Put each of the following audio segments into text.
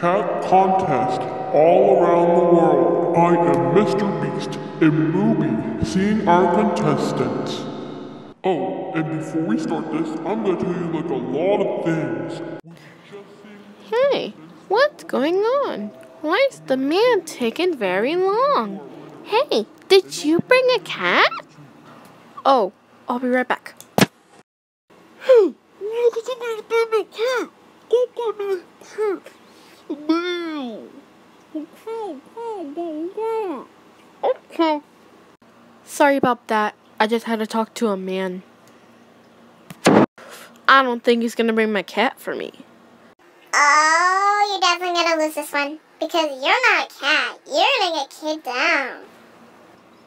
cat contest all around the world. I am Mr. Beast and movie seeing our contestants. Oh, and before we start this, I'm gonna tell you like a lot of things. Hey, what's going on? Why is the man taking very long? Hey, did you bring a cat? Oh, I'll be right back. Hey, look at somebody's bringing a cat. Go get me a cat. Meow. Okay. Sorry about that. I just had to talk to a man. I don't think he's gonna bring my cat for me. Oh, you're definitely gonna lose this one. Because you're not a cat. You're gonna get kicked down.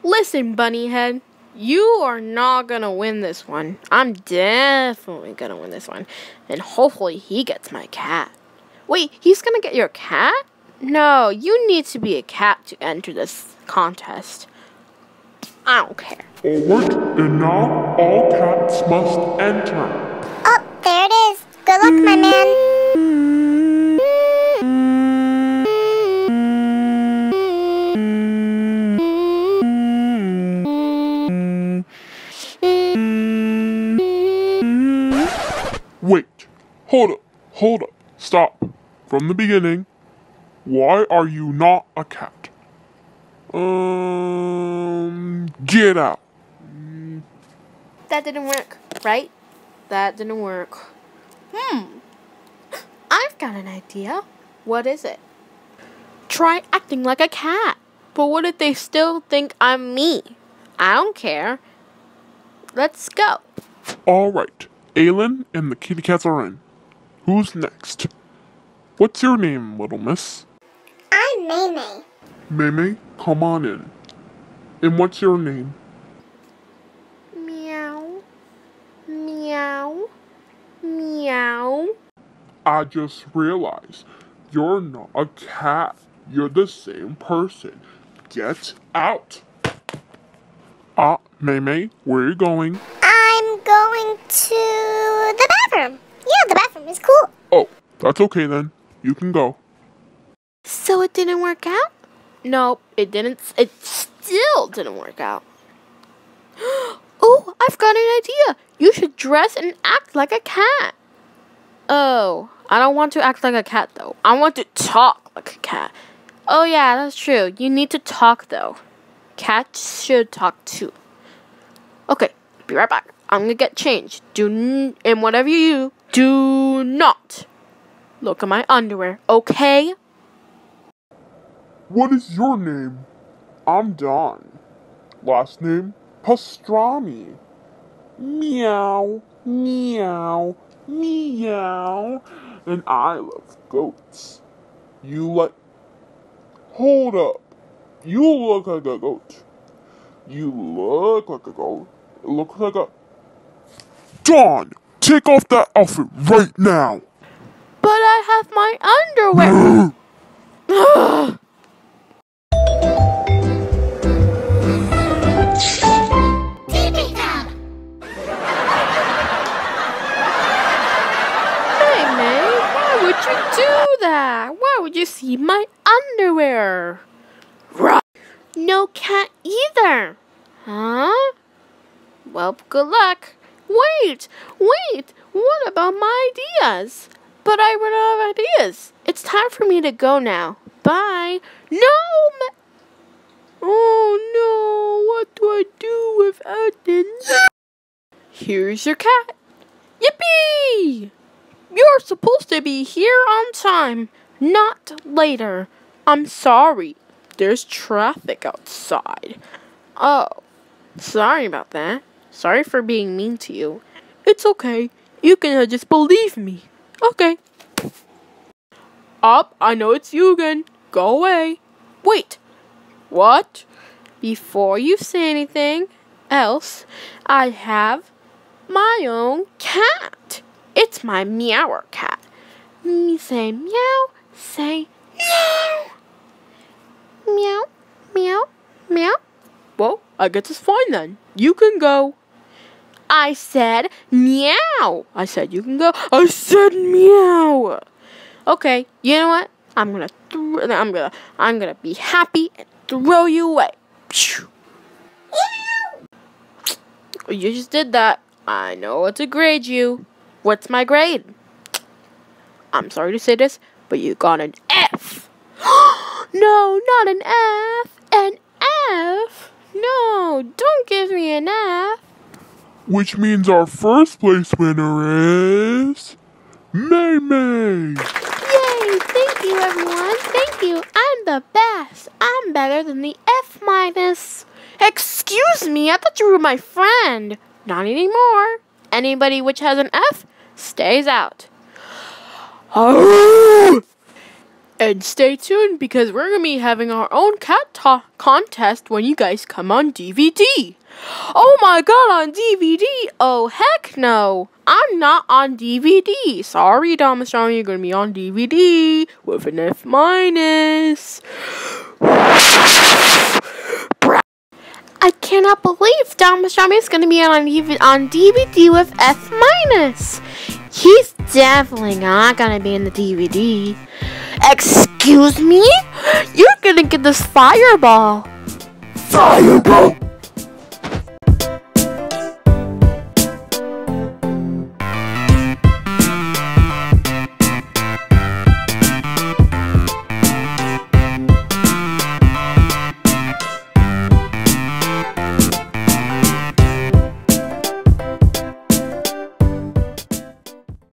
Listen, Bunnyhead, you are not gonna win this one. I'm definitely gonna win this one. And hopefully he gets my cat. Wait, he's gonna get your cat? No, you need to be a cat to enter this contest. I don't care. Alright, and now all cats must enter. Oh, there it is. Good luck, my man. Wait, hold up, hold up, stop. From the beginning, why are you not a cat? Um, get out. That didn't work, right? That didn't work. Hmm. I've got an idea. What is it? Try acting like a cat. But what if they still think I'm me? I don't care. Let's go. Alright, Aylin and the kitty cats are in. Who's next? What's your name, little miss? I'm Maymay. Meme, come on in. And what's your name? Meow. Meow. Meow. I just realized you're not a cat. You're the same person. Get out. Ah, Meme, where are you going? I'm going to the bathroom. Yeah, the bathroom is cool. Oh, that's okay then. You can go. So it didn't work out? Nope, it didn't. It still didn't work out. oh, I've got an idea. You should dress and act like a cat. Oh, I don't want to act like a cat though. I want to talk like a cat. Oh yeah, that's true. You need to talk though. Cats should talk too. Okay, be right back. I'm gonna get changed. Do n- and whatever you do, do not look at my underwear. Okay? What is your name? I'm Don. Last name? Pastrami. Meow, meow, meow. And I love goats. You like. Hold up. You look like a goat. You look like a goat. It looks like a. Don! Take off that outfit right now! But I have my underwear. would you do that? Why would you see my underwear? Right. No cat either. Huh? Well, good luck. Wait, wait. What about my ideas? But I run out of ideas. It's time for me to go now. Bye. No. Oh no. What do I do without the? Here's your cat. Yippee! You're supposed to be here on time, not later. I'm sorry. There's traffic outside. Oh, sorry about that. Sorry for being mean to you. It's okay. You can uh, just believe me. Okay. Up, I know it's you again. Go away. Wait. What? Before you say anything else, I have my own cat. It's my meower cat. Me say meow, say meow. Meow, meow, meow. Well, I guess it's fine then. You can go. I said meow. I said you can go. I said meow. Okay, you know what? I'm gonna, I'm gonna, I'm gonna be happy and throw you away. You just did that. I know what to grade you. What's my grade? I'm sorry to say this, but you got an F. no, not an F. An F. No, don't give me an F. Which means our first place winner is. May May! Yay! Thank you, everyone. Thank you. I'm the best. I'm better than the F minus. Excuse me, I thought you were my friend. Not anymore. Anybody which has an F stays out. Oh! And stay tuned because we're gonna be having our own cat talk contest when you guys come on DVD. Oh my god, on DVD? Oh heck no! I'm not on DVD. Sorry, Thomas you're gonna be on DVD with an F minus. I cannot believe Thomas is gonna be on on DVD with F minus. He's definitely not gonna be in the DVD. Excuse me? You're gonna get this fireball. Fireball!